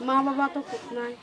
Мама бато купнај.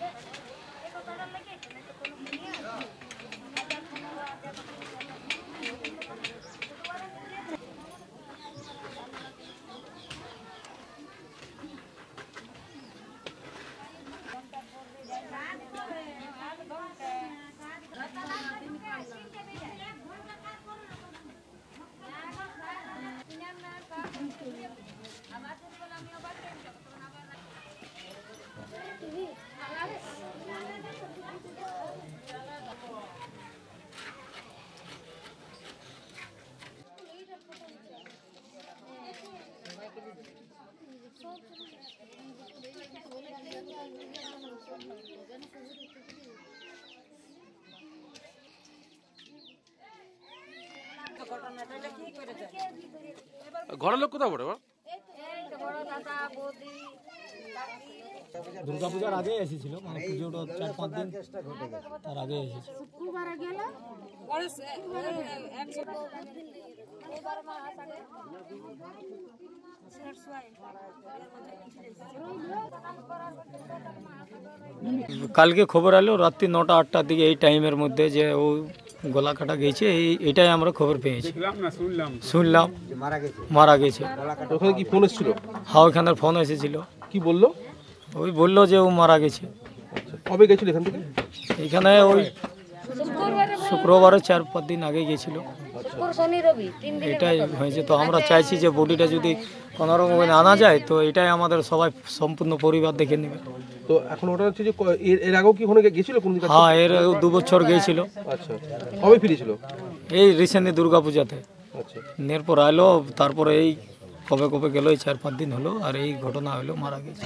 ঘরের লোক কোথাও পড়ে দুর্গাপূজার আগে এসেছিল মানে পুজোটা চার পাঁচ দিন তার আগে এসেছিল। কালকে খবর এলো রাত্রি নটা আটটার দিকে এই টাইমের মধ্যে যে ও গলা কাটা গেছে এই এটাই আমরা খবর পেয়েছি। শুনলাম। মারা গেছে। ওখানে কি ফোন এসেছিল? হ্যাঁ ওইখানে ফোন এসেছিল। কি বলল? ওই বলল যে ও মারা গেছে। কবে গেছিল এখান থেকে? এখানে ওই শুক্রবারে চার পাঁচ দিন আগে গেছিল। এটাই হয়েছে। তো আমরা চাইছি যে বডিটা যদি কোনোরকমভাবে আনা যায় তো এটাই আমাদের সবাই সম্পূর্ণ পরিবার দেখে নেবে। তো এখন ওটা হচ্ছে যে ক- এর এর আগেও কি ওখানে গেছিল কোন দিকে হ্যাঁ এর দু বছর গিয়েছিল আচ্ছা। কবে ফিরেছিল? এই রিসেন্টলি দুর্গা পূজাতে। আচ্ছা। এরপর আইলো তারপরে এই কবে কবে গেল এই চার পাঁচ দিন হলো আর এই ঘটনা হলো মারা গেছে।